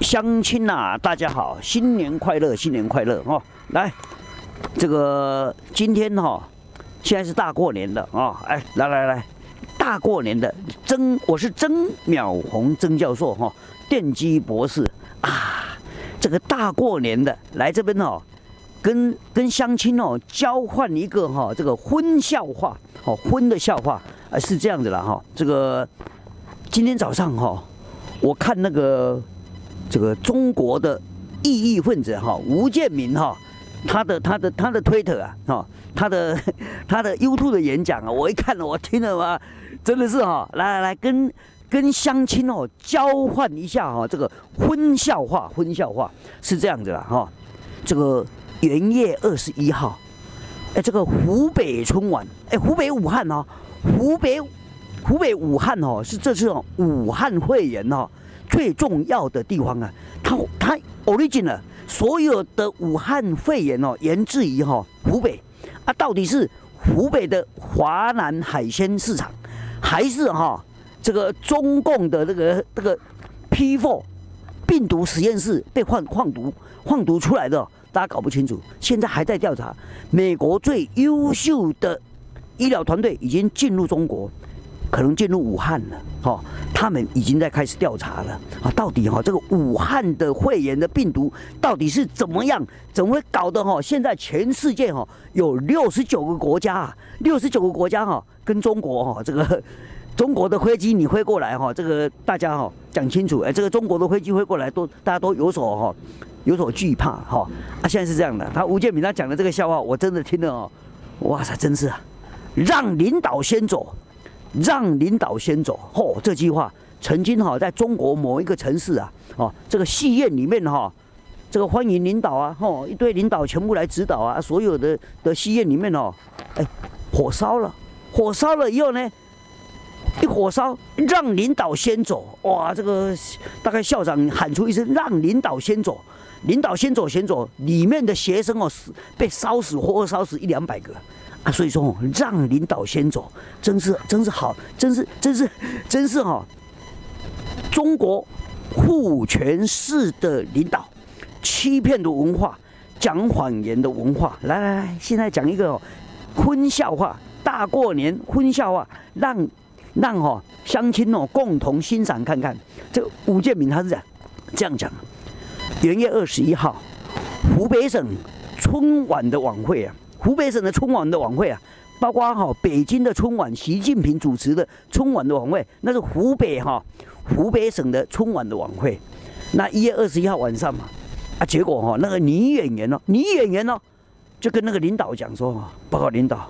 乡亲呐，大家好，新年快乐，新年快乐哦！来，这个今天哈，现在是大过年的啊，哎，来来来，大过年的曾，我是曾淼红曾教授哈，电机博士啊，这个大过年的来这边哦，跟跟乡亲哦交换一个哈这个婚笑话，哦婚的笑话啊是这样子了哈，这个今天早上哈，我看那个。这个中国的异议分子哈，吴建民哈，他的他的他的推特啊，哈，他的 他的 YouTube 的演讲啊，我一看，我听了嘛，真的是哈，来来来，跟跟乡亲哦交换一下哈，这个婚笑话，婚笑话是这样子了哈，这个元月二十一号，哎，这个湖北春晚，哎，湖北武汉哦，湖北湖北武汉哦，是这次哦武汉会员哦。最重要的地方啊，它它 origin 所有的武汉肺炎哦，源自于哈湖北啊，到底是湖北的华南海鲜市场，还是哈这个中共的这个这个 P4 病毒实验室被换换毒换毒出来的？大家搞不清楚，现在还在调查。美国最优秀的医疗团队已经进入中国。可能进入武汉了，哈，他们已经在开始调查了啊，到底哈这个武汉的肺炎的病毒到底是怎么样，怎么会搞得哈？现在全世界哈有六十九个国家啊，六十九个国家哈跟中国哈这个中国的飞机你飞过来哈，这个大家哈讲清楚，哎，这个中国的飞机飞过来都大家都有所哈有所惧怕哈啊，现在是这样的，他吴建民他讲的这个笑话我真的听了哦，哇塞，真是啊，让领导先走。让领导先走，嚯！这句话曾经哈，在中国某一个城市啊，哦，这个戏院里面哈，这个欢迎领导啊，嚯，一堆领导全部来指导啊，所有的的戏院里面哦，哎，火烧了，火烧了以后呢，一火烧，让领导先走，哇，这个大概校长喊出一声让领导先走，领导先走先走，里面的学生哦死被烧死活烧死一两百个。所以说让领导先走，真是真是好，真是真是真是哈！中国护权式的领导，欺骗的文化，讲谎言的文化。来来来，现在讲一个哦婚笑话，大过年婚笑话，让让哈乡亲哦共同欣赏看看。这吴建民他是这样这样讲：元月二十一号，湖北省春晚的晚会啊。湖北省的春晚的晚会啊，包括哈北京的春晚，习近平主持的春晚的晚会，那是湖北哈湖北省的春晚的晚会。那一月二十一号晚上嘛，啊，结果哈那个女演员哦，女演员哦就跟那个领导讲说，报告领导，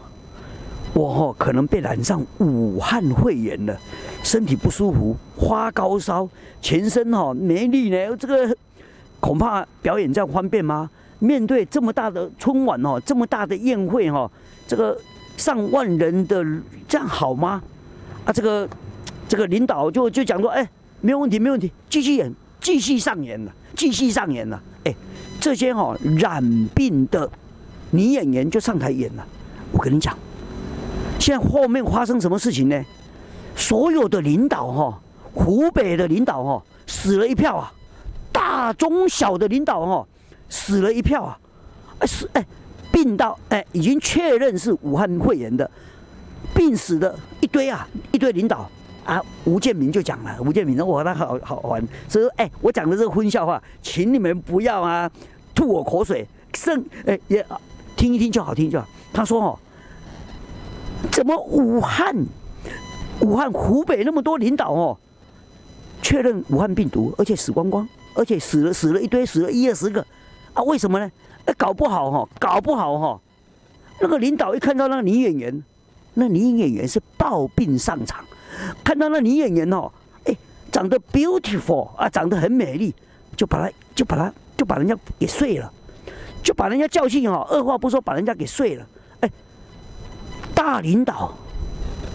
我哈可能被染上武汉肺炎了，身体不舒服，发高烧，全身哈没力呢，这个恐怕表演这样方便吗？面对这么大的春晚哦，这么大的宴会哈，这个上万人的这样好吗？啊，这个这个领导就就讲说，哎，没有问题，没问题，继续演，继续上演了，继续上演了。哎，这些哈染病的女演员就上台演了。我跟你讲，现在后面发生什么事情呢？所有的领导哈，湖北的领导哈，死了一票啊，大中小的领导哈。死了一票啊！哎死哎，病到哎，已经确认是武汉肺炎的，病死的一堆啊，一堆领导啊。吴建民就讲了，吴建民说：“我他好好玩。”所以说，哎，我讲的这个荤笑话，请你们不要啊，吐我口水，剩哎也听一听就好听就好。他说：“哦，怎么武汉武汉湖北那么多领导哦，确认武汉病毒，而且死光光，而且死了死了一堆，死了一二十个。”啊，为什么呢？哎，搞不好哈，搞不好哈，那个领导一看到那个女演员，那女演员是抱病上场，看到那女演员哦，哎，长得 beautiful 啊，长得很美丽，就把她就把她就把人家给睡了，就把人家教训哈，二话不说把人家给睡了。哎，大领导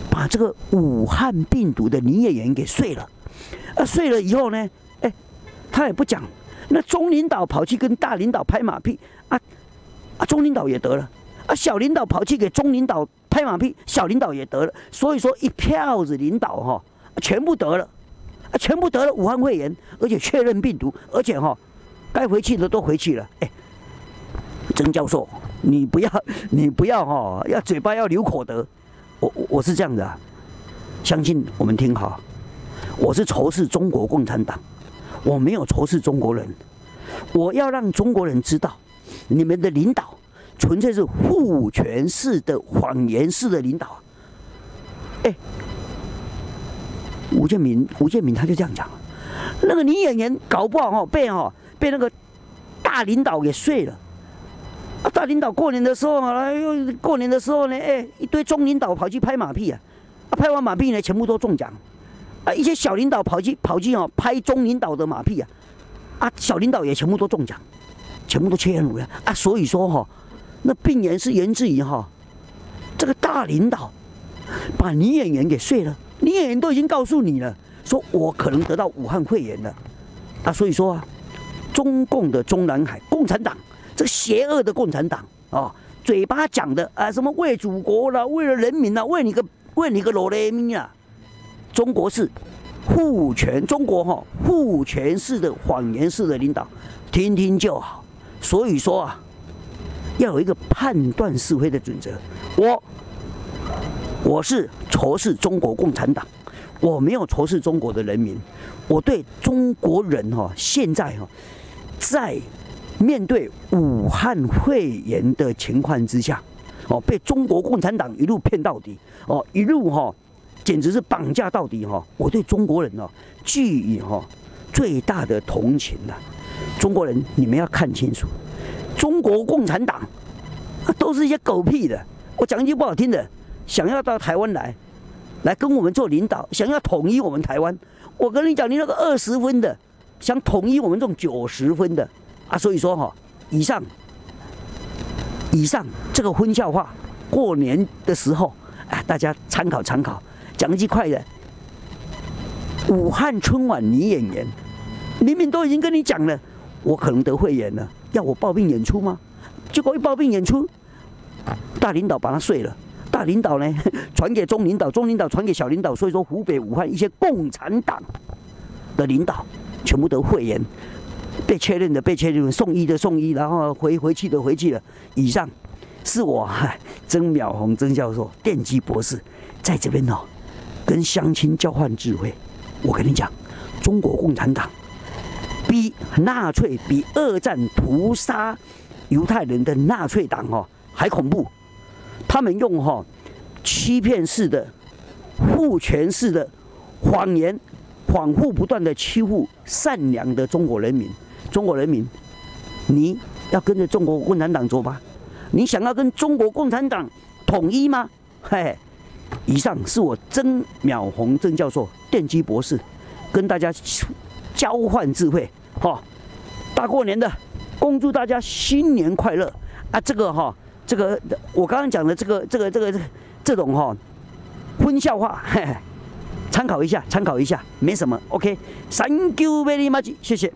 把这个武汉病毒的女演员给睡了，啊，睡了以后呢，哎，他也不讲。那中领导跑去跟大领导拍马屁啊啊，中领导也得了啊，小领导跑去给中领导拍马屁，小领导也得了。所以说一票子领导哈，全部得了啊，全部得了武汉肺炎，而且确认病毒，而且哈，该回去的都回去了。哎，曾教授，你不要，你不要哈，要嘴巴要留口德。我我是这样的啊，相信我们听好，我是仇视中国共产党，我没有仇视中国人，我要让中国人知道，你们的领导纯粹是父权式的谎言式的领导。哎。吴建民，吴建民他就这样讲，那个女演员搞不好哦被哈被那个大领导给睡了。大领导过年的时候啊，又过年的时候呢，哎，一堆中领导跑去拍马屁啊，啊，拍完马屁呢，全部都中奖。啊，一些小领导跑去跑去哦拍中领导的马屁啊，啊，小领导也全部都中奖，全部都切入了啊。所以说哈，那病源是源自于哈这个大领导把女演员给睡了。女演员都已经告诉你了，说我可能得到武汉肺炎了，啊，所以说啊，中共的中南海共产党，这个邪恶的共产党啊，嘴巴讲的啊，什么为祖国了，为了人民了，为你个为你个罗雷咪啊，中国是父权，中国哈父权式的谎言式的领导，听听就好。所以说啊，要有一个判断是非的准则，我。我是仇视中国共产党，我没有仇视中国的人民，我对中国人哈，现在哈，在面对武汉肺炎的情况之下，哦，被中国共产党一路骗到底，哦，一路哈，简直是绑架到底哈，我对中国人哦，寄予哈最大的同情的，中国人你们要看清楚，中国共产党都是一些狗屁的，我讲一句不好听的。想要到台湾来，来跟我们做领导，想要统一我们台湾，我跟你讲，你那个二十分的，想统一我们这种九十分的啊，所以说哈，以上，以上这个荤笑话，过年的时候，哎，大家参考参考，讲一句快的，武汉春晚女演员，明明都已经跟你讲了，我可能得肺炎了，要我抱病演出吗？结果一抱病演出，大领导把他睡了。大领导呢，传给中领导，中领导传给小领导，所以说湖北武汉一些共产党的领导全部得肺炎，被确认的被确认，送医的送医，然后回回去的回去了。以上是我曾淼红曾教授电机博士在这边哦，跟乡亲交换智慧。我跟你讲，中国共产党比纳粹比二战屠杀犹太人的纳粹党哦还恐怖。他们用哈欺骗式的、父权式的谎言，反复不断的欺负善良的中国人民。中国人民，你要跟着中国共产党走吗？你想要跟中国共产党统一吗？嘿，以上是我曾淼红曾教授电机博士跟大家交换智慧。哈，大过年的，恭祝大家新年快乐啊！这个哈。这个我刚刚讲的这个这个这个这种哈荤笑话嘿嘿，参考一下，参考一下，没什么。OK，Thank you very much，谢谢。